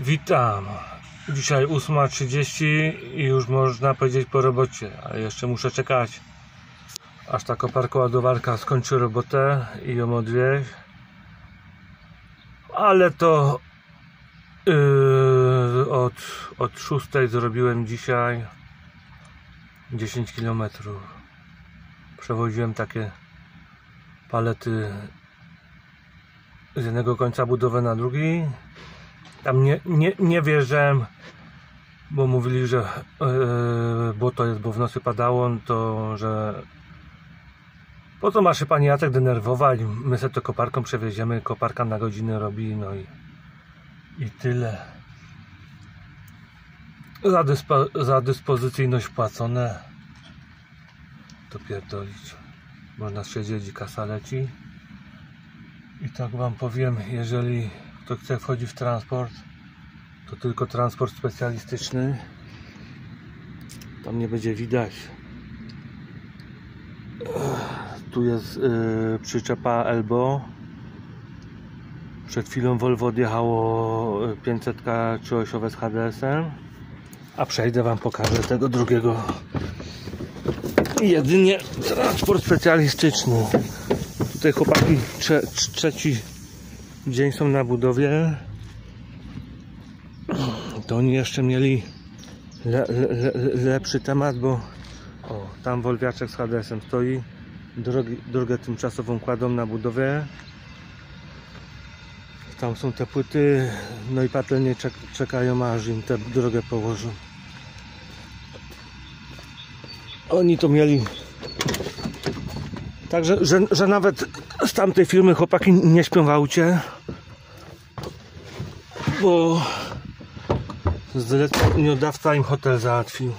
Witam. Dzisiaj 8.30 i już można powiedzieć po robocie, ale jeszcze muszę czekać aż ta koparka ładowarka skończy robotę i ją odwieźć. Ale to yy, od, od 6 zrobiłem dzisiaj 10 km. Przewoziłem takie palety z jednego końca budowy na drugi. Tam nie, nie, nie wierzyłem, bo mówili, że yy, to jest, bo w nocy padało, to że po co ma się pani Jacek denerwować? My sobie to koparką przewieziemy, koparka na godzinę robi, no i, i tyle. Za, dyspo, za dyspozycyjność płacone. To pierdolić. Można siedzieć i kasa leci. I tak wam powiem, jeżeli kto chce wchodzić w transport, to tylko transport specjalistyczny. Tam nie będzie widać. Tu jest yy, przyczepa Elbo. Przed chwilą Volvo odjechało 500 trzyosiowe z HDS-em. A przejdę wam pokażę tego drugiego. Jedynie transport specjalistyczny. Tutaj chłopaki trze trzeci dzień są na budowie. To oni jeszcze mieli le le le lepszy temat, bo o, tam Wolwiaczek z HDS-em stoi. Drogi, drogę tymczasową kładą na budowie. Tam są te płyty, no i patelnie czek czekają aż im tę drogę położą. Oni to mieli Także, że, że nawet z tamtej firmy chłopaki nie śpią w aucie, bo zleceniodawca im hotel załatwił.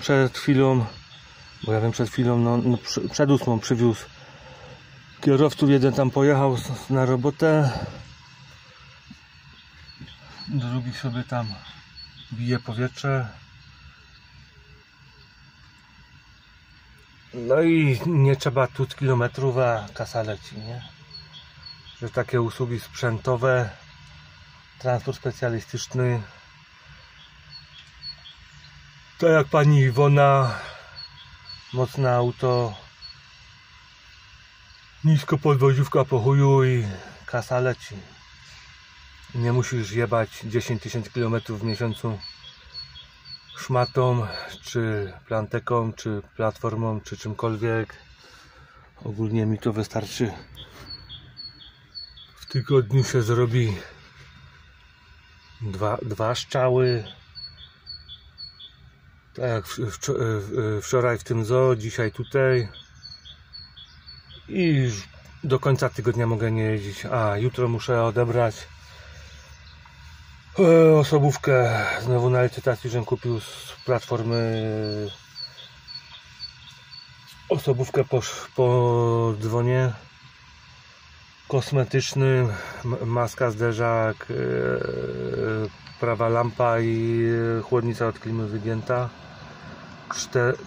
Przed chwilą, bo ja wiem przed chwilą, no, no przed ósmą przywiózł kierowców, jeden tam pojechał na robotę, drugi sobie tam bije powietrze, No i nie trzeba tu kilometrów, a kasa leci, nie? Że takie usługi sprzętowe, transport specjalistyczny, to jak pani Iwona, mocne auto, nisko podwoziówka po chuju i kasa leci. Nie musisz jebać 10 tysięcy kilometrów w miesiącu szmatą, czy planteką, czy platformą, czy czymkolwiek. Ogólnie mi to wystarczy. W tygodniu się zrobi dwa, dwa szczały. Tak jak wczoraj w tym zoo, dzisiaj tutaj. I do końca tygodnia mogę nie jeździć. A jutro muszę odebrać E, osobówkę znowu na licytacji, żem kupił z platformy osobówkę po, po dzwonie kosmetyczny maska zderzak e, prawa lampa i chłodnica od klimy wygięta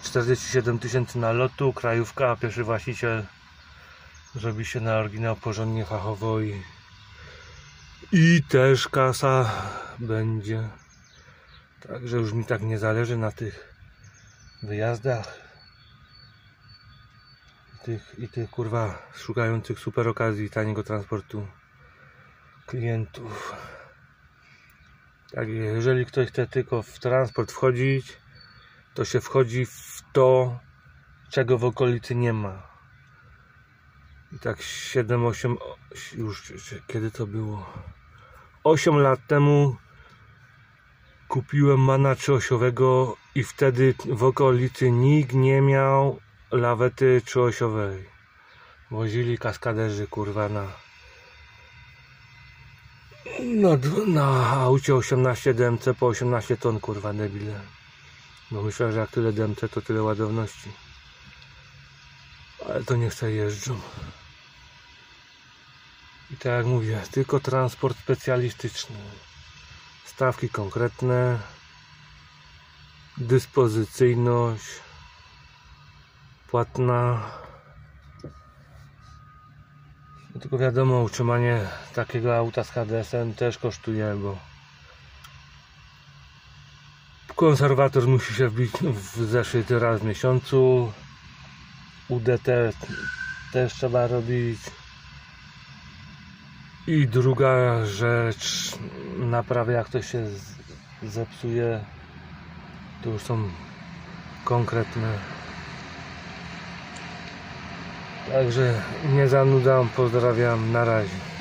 47 tysięcy na lotu krajówka, pierwszy właściciel zrobi się na oryginał porządnie fachowo i i też kasa będzie. Także już mi tak nie zależy na tych wyjazdach. Tych, i tych kurwa szukających super okazji taniego transportu klientów. Tak, jeżeli ktoś chce tylko w transport wchodzić, to się wchodzi w to, czego w okolicy nie ma. I tak 7-8 już kiedy to było? 8 lat temu kupiłem mana trzyosiowego i wtedy w okolicy nikt nie miał lawety trzyosiowej. Wozili kaskaderzy kurwa na na, na aucie 18 DMC po 18 ton kurwa debile. Bo myślę, że jak tyle DMC to tyle ładowności. Ale to nie chcę jeżdżą. I tak jak mówię, tylko transport specjalistyczny. Stawki konkretne, dyspozycyjność, płatna. No tylko wiadomo, utrzymanie takiego auta z HDS-em też kosztuje, bo Konserwator musi się wbić w zeszyty raz w miesiącu. UDT też trzeba robić. I druga rzecz, naprawy jak to się zepsuje, to już są konkretne. Także nie zanudzam, pozdrawiam, na razie.